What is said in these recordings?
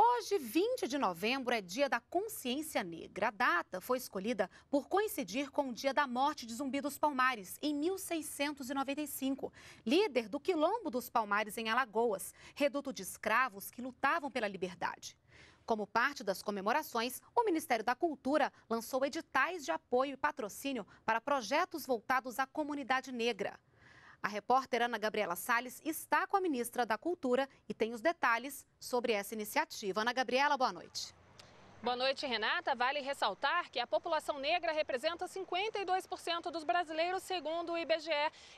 Hoje, 20 de novembro, é dia da consciência negra. A data foi escolhida por coincidir com o dia da morte de Zumbi dos Palmares, em 1695, líder do Quilombo dos Palmares em Alagoas, reduto de escravos que lutavam pela liberdade. Como parte das comemorações, o Ministério da Cultura lançou editais de apoio e patrocínio para projetos voltados à comunidade negra. A repórter Ana Gabriela Salles está com a ministra da Cultura e tem os detalhes sobre essa iniciativa. Ana Gabriela, boa noite. Boa noite, Renata. Vale ressaltar que a população negra representa 52% dos brasileiros, segundo o IBGE.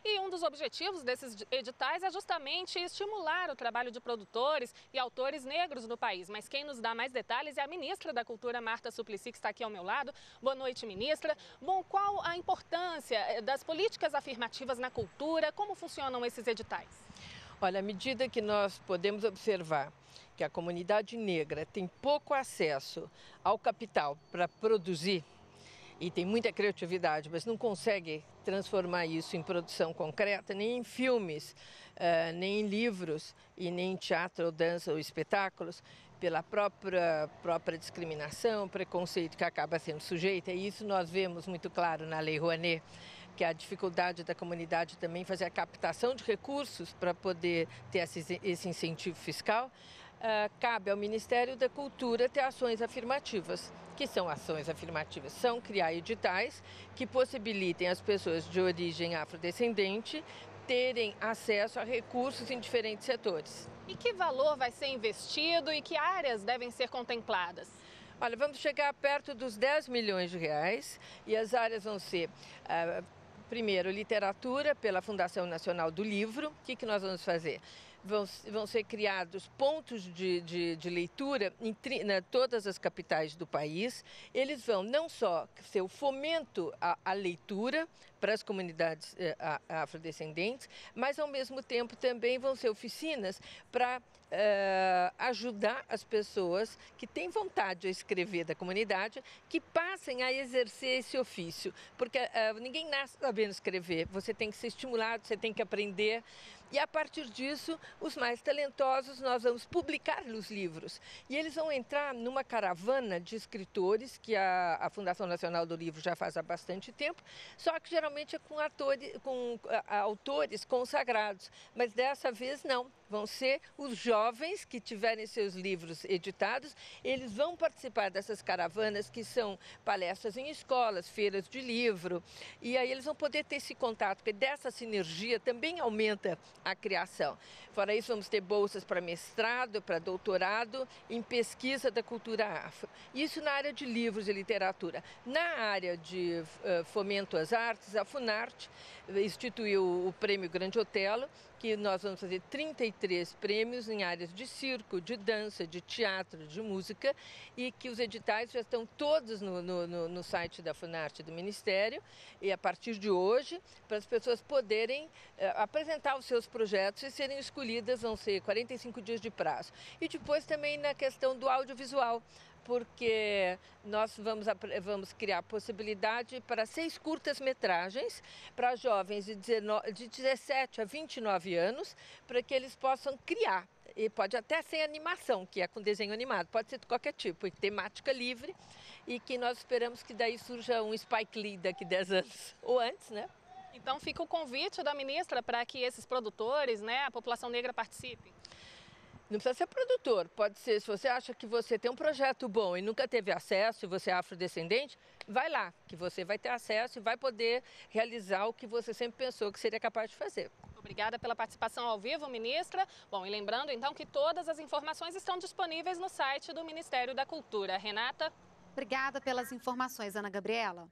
E um dos objetivos desses editais é justamente estimular o trabalho de produtores e autores negros no país. Mas quem nos dá mais detalhes é a ministra da Cultura, Marta Suplicy, que está aqui ao meu lado. Boa noite, ministra. Bom, qual a importância eh, das políticas afirmativas na cultura? Como funcionam esses editais? Olha, à medida que nós podemos observar que a comunidade negra tem pouco acesso ao capital para produzir e tem muita criatividade, mas não consegue transformar isso em produção concreta, nem em filmes, uh, nem em livros, e nem em teatro, ou dança ou espetáculos, pela própria, própria discriminação, preconceito que acaba sendo sujeita. E isso nós vemos muito claro na Lei Rouanet que a dificuldade da comunidade também fazer a captação de recursos para poder ter esse, esse incentivo fiscal. Uh, cabe ao Ministério da Cultura ter ações afirmativas. Que são ações afirmativas? São criar editais que possibilitem as pessoas de origem afrodescendente terem acesso a recursos em diferentes setores. E que valor vai ser investido e que áreas devem ser contempladas? Olha, vamos chegar perto dos 10 milhões de reais e as áreas vão ser. Uh, Primeiro, literatura pela Fundação Nacional do Livro. O que, que nós vamos fazer? Vão, vão ser criados pontos de, de, de leitura em na, todas as capitais do país. Eles vão não só ser o fomento à, à leitura para as comunidades eh, afrodescendentes, mas ao mesmo tempo também vão ser oficinas para eh, ajudar as pessoas que têm vontade de escrever da comunidade, que passem a exercer esse ofício, porque eh, ninguém nasce sabendo escrever, você tem que ser estimulado, você tem que aprender. E a partir disso, os mais talentosos nós vamos publicar os livros. E eles vão entrar numa caravana de escritores que a, a Fundação Nacional do Livro já faz há bastante tempo, só que geralmente é com, atores, com a, autores consagrados. Mas dessa vez não vão ser os jovens que tiverem seus livros editados, eles vão participar dessas caravanas que são palestras em escolas, feiras de livro, e aí eles vão poder ter esse contato, porque dessa sinergia também aumenta a criação. Fora isso, vamos ter bolsas para mestrado, para doutorado em pesquisa da cultura afro. Isso na área de livros e literatura. Na área de uh, fomento às artes, a Funarte instituiu o Prêmio Grande Otelo, que nós vamos fazer 33 prêmios em áreas de circo, de dança, de teatro, de música e que os editais já estão todos no, no, no site da Funarte do Ministério e a partir de hoje, para as pessoas poderem eh, apresentar os seus projetos e serem escolhidas, vão ser 45 dias de prazo. E depois também na questão do audiovisual porque nós vamos, vamos criar possibilidade para seis curtas-metragens para jovens de, 19, de 17 a 29 anos, para que eles possam criar. E pode até ser animação, que é com desenho animado, pode ser de qualquer tipo, e temática livre, e que nós esperamos que daí surja um Spike Lee daqui a 10 anos, ou antes, né? Então fica o convite da ministra para que esses produtores, né, a população negra participem. Não precisa ser produtor, pode ser, se você acha que você tem um projeto bom e nunca teve acesso, e você é afrodescendente, vai lá, que você vai ter acesso e vai poder realizar o que você sempre pensou que seria capaz de fazer. Obrigada pela participação ao vivo, ministra. Bom, e lembrando então que todas as informações estão disponíveis no site do Ministério da Cultura. Renata? Obrigada pelas informações, Ana Gabriela.